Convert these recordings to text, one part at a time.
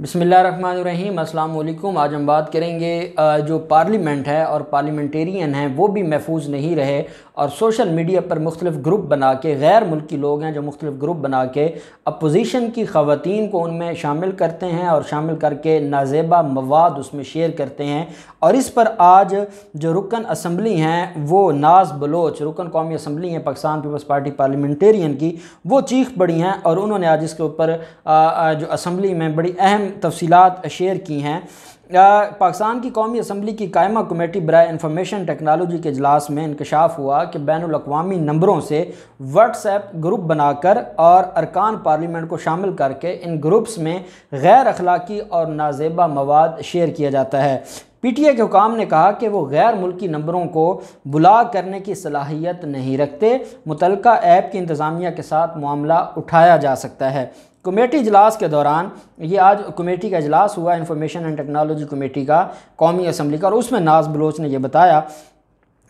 बिसमीम अल्लाम आज हम बात करेंगे जो पार्लियामेंट है और पार्लियामेंटेरियन हैं, वो भी महफूज नहीं रहे और सोशल मीडिया पर मुख्तलिफ़ ग्रुप बना के, गैर मुल्की लोग हैं जो मुख्तलिफ़ ग्रुप बना के अपोजिशन की ख़वातीन को उनमें शामिल करते हैं और शामिल करके नाजेबा मवाद उसमें शेयर करते हैं। और इस पर आज जो रुकन असम्बली हैं, वो नाज बलोच, रुकन कौमी असम्बली हैं, पाकिस्तान पीपल्स पार्टी पार्लियामेंटेरियन की, वो चीख बड़ी हैं और उन्होंने आज इसके ऊपर जो असम्बली में बड़ी अहम तफसीलात शेयर की हैं। पाकिस्तान की कौमी असम्बली की कायमा कमेटी बर इंफॉर्मेशन टेक्नोलॉजी के अजलास में इंकशाफ हुआ कि बैन अवी नंबरों से व्हाट्सएप ग्रुप बनाकर और अरकान पार्लियामेंट को शामिल करके इन ग्रुप्स में गैर अखलाकी और नाजेबा मवाद शेयर किया जाता है। पी टी ए के हुकाम ने कहा कि वो गैर मुल्की नंबरों को बुला करने की सलाहियत नहीं रखते। मुतल ऐप की इंतज़ामिया के साथ मामला उठाया जा सकता है। कमेटी इजलास के दौरान ये आज कमेटी का इजलास हुआ, इंफॉर्मेशन एंड टेक्नोलॉजी कमेटी का कौमी असम्बली का, और उसमें नाज बलोच ने यह बताया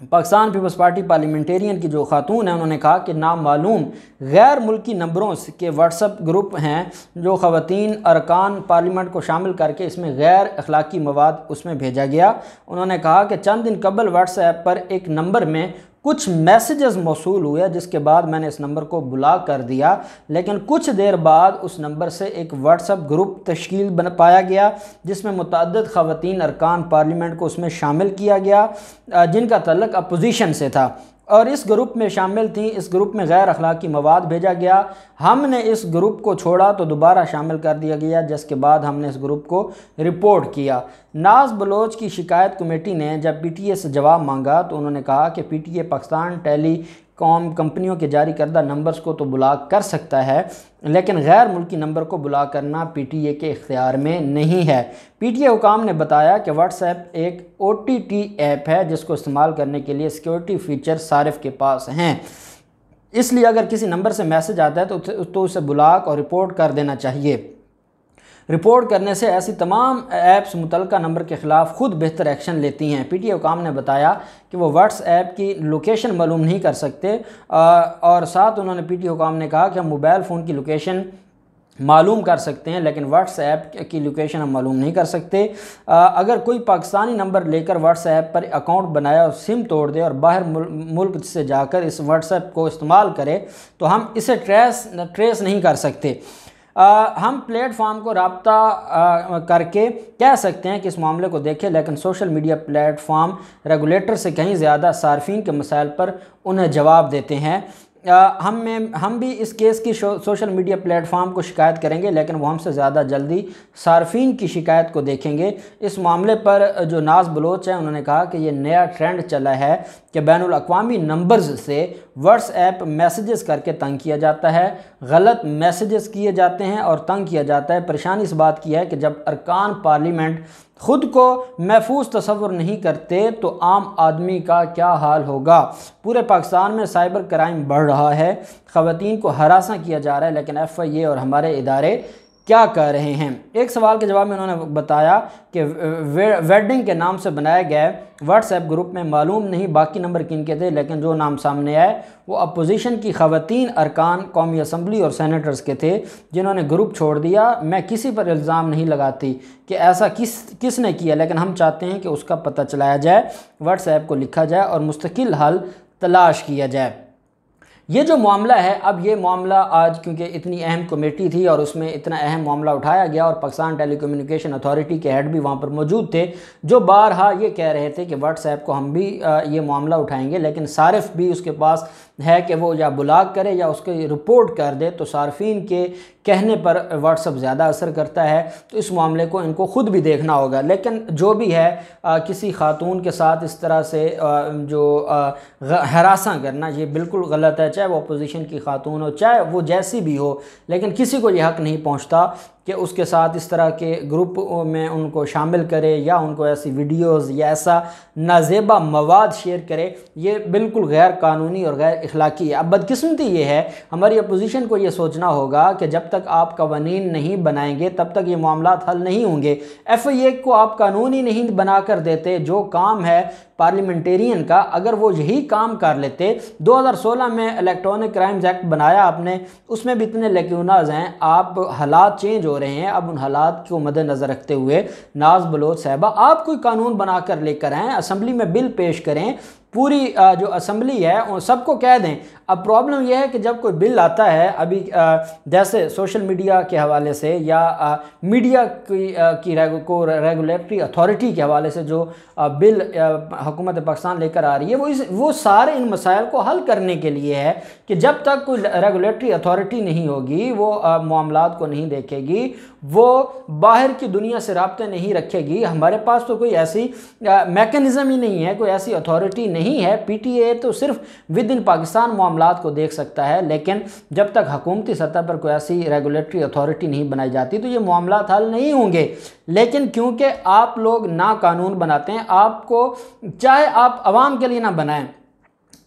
पाकिस्तान पीपल्स पार्टी पार्लियामेंटेरियन की जो खातून हैं, उन्होंने कहा कि नाम मालूम गैर मुल्की नंबरों के व्हाट्सअप ग्रुप हैं, जो ख़वान अरकान पार्लियामेंट को शामिल करके इसमें गैर अखलाकी मवाद उसमें भेजा गया। उन्होंने कहा कि चंद दिन कबल व्हाट्सएप पर एक नंबर में कुछ मैसेजेस मौसू हुए जिसके बाद मैंने इस नंबर को बुला कर दिया, लेकिन कुछ देर बाद उस नंबर से एक व्हाट्सअप ग्रुप तश्ील बन पाया गया, जिसमें मुतद ख़वान अरकान पार्लियामेंट को उसमें शामिल किया गया जिनका तलक अपोजिशन से था। और इस ग्रुप में शामिल थी, इस ग्रुप में गैर अखलाकी मवाद भेजा गया। हमने इस ग्रुप को छोड़ा तो दोबारा शामिल कर दिया गया, जिसके बाद हमने इस ग्रुप को रिपोर्ट किया। नाज बलोच की शिकायत कमेटी ने जब पीटीए से जवाब मांगा तो उन्होंने कहा कि पीटीए पाकिस्तान टेली कॉम कंपनियों के जारी करदा नंबर्स को तो ब्लॉक कर सकता है लेकिन गैर मुल्की नंबर को ब्लॉक करना पीटीए के इख्तियार में नहीं है। पी पीटीए हुकाम ने बताया कि व्हाट्सएप एक ओटीटी ऐप है जिसको इस्तेमाल करने के लिए सिक्योरिटी फीचर सारिफ के पास हैं। इसलिए अगर किसी नंबर से मैसेज आता है तो, तो उसे ब्लॉक और रिपोर्ट कर देना चाहिए। रिपोर्ट करने से ऐसी तमाम ऐप्स मुतल नंबर के ख़िलाफ़ ख़ुद बेहतर एक्शन लेती हैं। पी टी हुकाम ने बताया कि वो व्हाट्सएप की लोकेशन मालूम नहीं कर सकते और साथ उन्होंने पी टी हुकाम ने कहा कि हम मोबाइल फ़ोन की लोकेशन मालूम कर सकते हैं लेकिन व्हाट्सएप की लोकेशन हम मालूम नहीं कर सकते। आ, अगर कोई पाकिस्तानी नंबर लेकर व्हाट्सएप पर अकाउंट बनाया और सिम तोड़ दे और बाहर मुल्क से जाकर इस व्हाट्सएप को इस्तेमाल करे तो हम इसे ट्रेस ट्रेस नहीं कर सकते। हम प्लेटफॉर्म को रबता करके कह सकते हैं कि इस मामले को देखें, लेकिन सोशल मीडिया प्लेटफॉर्म रेगुलेटर से कहीं ज़्यादा सार्फिन के मसाइल पर उन्हें जवाब देते हैं। हम में, हम भी इस केस की सोशल मीडिया प्लेटफॉर्म को शिकायत करेंगे, लेकिन वो हमसे ज़्यादा जल्दी सार्फिन की शिकायत को देखेंगे। इस मामले पर जो नाज बलोच है, उन्होंने कहा कि ये नया ट्रेंड चला है कि बैन अवी नंबर्स से व्हाट्सएप मैसेजेस करके तंग किया जाता है। गलत मैसेजेस किए जाते हैं और तंग किया जाता है। परेशानी इस बात की है कि जब अरकान पार्लियामेंट ख़ुद को महफूज तस्वुर नहीं करते तो आम आदमी का क्या हाल होगा? पूरे पाकिस्तान में साइबर क्राइम बढ़ रहा है। ख़वान को हरासा किया जा रहा है, लेकिन एफ़ आई ए और हमारे इदारे क्या कह रहे हैं? एक सवाल के जवाब में उन्होंने बताया कि वेडिंग के नाम से बनाए गए व्हाट्सएप ग्रुप में मालूम नहीं बाकी नंबर किन के थे, लेकिन जो नाम सामने आए, वो अपोजिशन की ख़वातीन अरकान, कौमी असम्बली और सैनेटर्स के थे, जिन्होंने ग्रुप छोड़ दिया। मैं किसी पर इल्ज़ाम नहीं लगाती कि ऐसा किस किस ने किया, लेकिन हम चाहते हैं कि उसका पता चलाया जाए व्हाट्सएप को लिखा जाए और मुस्तकिल हल तलाश किया जाए। ये जो मामला है, अब ये मामला आज क्योंकि इतनी अहम कमेटी थी और उसमें इतना अहम मामला उठाया गया और पाकिस्तान टेलीकम्युनिकेशन अथॉरिटी के हेड भी वहाँ पर मौजूद थे, जो बारहा ये कह रहे थे कि व्हाट्सएप को हम भी ये मामला उठाएँगे, लेकिन सारिफ भी उसके पास है कि वो या ब्लॉक करे या उसके रिपोर्ट कर दे तो सार्फिन के कहने पर व्हाट्सअप ज़्यादा असर करता है। तो इस मामले को इनको ख़ुद भी देखना होगा। लेकिन जो भी है आ, किसी खातून के साथ इस तरह से आ, जो हरासा करना ये बिल्कुल गलत है। चाहे वो अपोजिशन की खातून हो चाहे वो जैसी भी हो लेकिन किसी को यह हक नहीं पहुँचता कि उसके साथ इस तरह के ग्रुप में उनको शामिल करे या उनको ऐसी वीडियोस या ऐसा नाजेबा मवाद शेयर करे। ये बिल्कुल गैर कानूनी और गैर अखलाकी है। अब बदकिस्मती ये है, हमारी अपोजिशन को ये सोचना होगा कि जब तक आप कवानीन नहीं बनाएँगे, तब तक ये मामला हल नहीं होंगे। एफ़ आई ए को आप कानून ही नहीं बना कर देते, जो काम है पार्लियामेंटेरियन का, अगर वो यही काम कर लेते 2016 में इलेक्ट्रॉनिक क्राइम्स एक्ट बनाया आपने, उसमें भी इतने लेक्यूनाज हैं, आप हालात चेंज हो रहे हैं, अब उन हालात को मद्देनज़र रखते हुए नाज बलोच साहबा, आप कोई कानून बना कर लेकर आएँ असम्बली में बिल पेश करें पूरी जो असम्बली है उन सबको कह दें। अब प्रॉब्लम यह है कि जब कोई बिल आता है, अभी जैसे सोशल मीडिया के हवाले से या मीडिया की की को रेगुलेटरी अथॉरिटी के हवाले से जो बिल हुकूमत पाकिस्तान लेकर आ रही है, वो इस, वो सारे इन मसाइल को हल करने के लिए है कि जब तक कोई रेगुलेटरी अथॉरिटी नहीं होगी, वो मामला को नहीं देखेगी वो बाहर की दुनिया से रबते नहीं रखेगी। हमारे पास तो कोई ऐसी मैकेनिज़्म ही नहीं है, कोई ऐसी अथॉरिटी नहीं है। पीटीए तो सिर्फ़ विद इन पाकिस्तान मामला को देख सकता है, लेकिन जब तक हुकूमती सतह पर कोई ऐसी रेगुलेटरी अथॉरिटी नहीं बनाई जाती तो ये मामला हल नहीं होंगे। लेकिन क्योंकि आप लोग ना कानून बनाते हैं, आपको, चाहे आप आवाम के लिए ना बनाएँ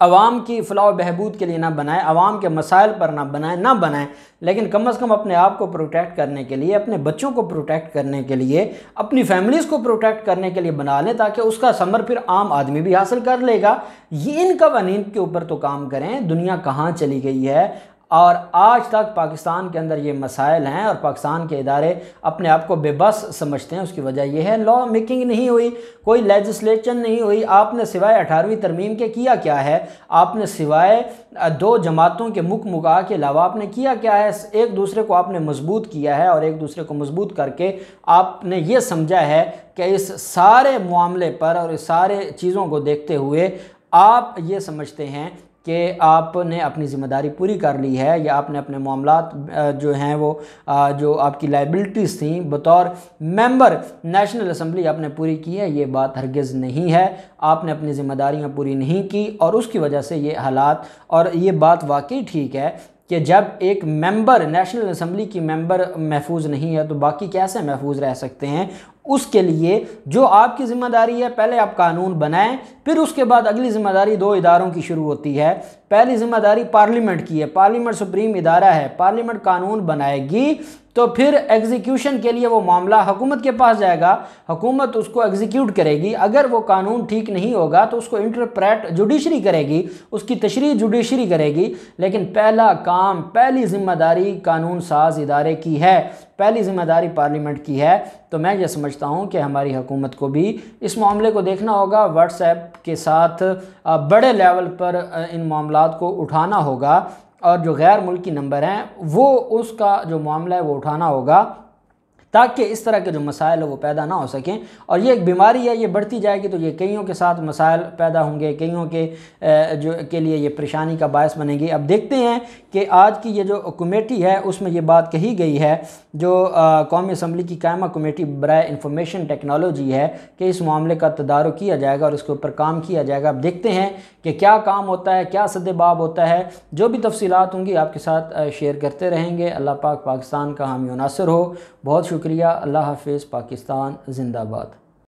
आवाम की फ़लाह बहबूद के लिए ना बनाएँ आवाम के मसाइल पर ना बनाएँ ना बनाएँ, लेकिन कम अज़ कम अपने आप को प्रोटेक्ट करने के लिए, अपने बच्चों को प्रोटेक्ट करने के लिए, अपनी फैमिलीज़ को प्रोटेक्ट करने के लिए बना लें, ताकि उसका समर फिर आम आदमी भी हासिल कर लेगा। ये इन कवानीन के ऊपर तो काम करें, दुनिया कहाँ चली गई है और आज तक पाकिस्तान के अंदर ये मसाइल हैं और पाकिस्तान के इदारे अपने आप को बेबस समझते हैं। उसकी वजह यह है लॉ मेकिंग नहीं हुई, कोई लेजिस्लेशन नहीं हुई। आपने सिवाय अठारहवीं तरमीम के किया क्या है? आपने सिवाय दो जमातों के मुख मुका के अलावा आपने किया क्या है? एक दूसरे को आपने मज़बूत किया है और एक दूसरे को मज़बूत करके आपने ये समझा है कि इस सारे मामले पर और इस सारे चीज़ों को देखते हुए आप ये समझते हैं कि आपने अपनी ज़िम्मेदारी पूरी कर ली है या आपने अपने मामला जो हैं वो जो आपकी लाइबिलिटीज़ थी, बतौर मेंबर नेशनल असम्बली आपने पूरी की है, ये बात हरगिज़ नहीं है। आपने अपनी ज़िम्मेदारियाँ पूरी नहीं की और उसकी वजह से ये हालात, और ये बात वाकई ठीक है कि जब एक मेंबर नेशनल असम्बली की मेंबर महफूज नहीं है तो बाकी कैसे महफूज रह सकते हैं? उसके लिए जो आपकी ज़िम्मेदारी है, पहले आप कानून बनाएँ, फिर उसके बाद अगली ज़िम्मेदारी दो इदारों की शुरू होती है। पहली ज़िम्मेदारी पार्लियामेंट की है। पार्लियामेंट सुप्रीम इदारा है। पार्लियामेंट कानून बनाएगी। तो फिर एग्जीक्यूशन के लिए वो मामला हुकूमत के पास जाएगा। हुकूमत उसको एग्जीक्यूट करेगी। अगर वो कानून ठीक नहीं होगा तो उसको इंटरप्रेट जुडिशरी करेगी, उसकी तशरी जुडिशरी करेगी। लेकिन पहला काम, पहली ज़िम्मेदारी कानून साज इदारे की है। पहली ज़िम्मेदारी पार्लियामेंट की है। तो मैं ये समझता हूँ कि हमारी हुकूमत को भी इस मामले को देखना होगा। व्हाट्सएप के साथ बड़े लेवल पर इन मामला को उठाना होगा। और जो गैर मुल्की नंबर हैं वो उसका जो मामला है वो उठाना होगा। ताकि इस तरह के जो मसाइल वो पैदा ना हो सकें। और ये एक बीमारी है, ये बढ़ती जाएगी तो ये कईयों के साथ मसाइल पैदा होंगे, कईयों के जो के लिए ये परेशानी का बायस बनेगी। अब देखते हैं कि आज की ये जो कमेटी है, उसमें ये बात कही गई है, जो कौमी असम्बली की कायमा कमेटी बर इंफॉर्मेशन टेक्नोलॉजी है कि इस मामले का तदारक किया जाएगा और इसके ऊपर काम किया जाएगा। अब देखते हैं कि क्या काम होता है, क्या सदबाब होता है। जो भी तफसीत होंगी आपके साथ शेयर करते रहेंगे। अल्लाह पाक पाकिस्तान का हामी नासर हो। बहुत शुक्रिया। अल्लाह हाफिज़ पाकिस्तान जिंदाबाद।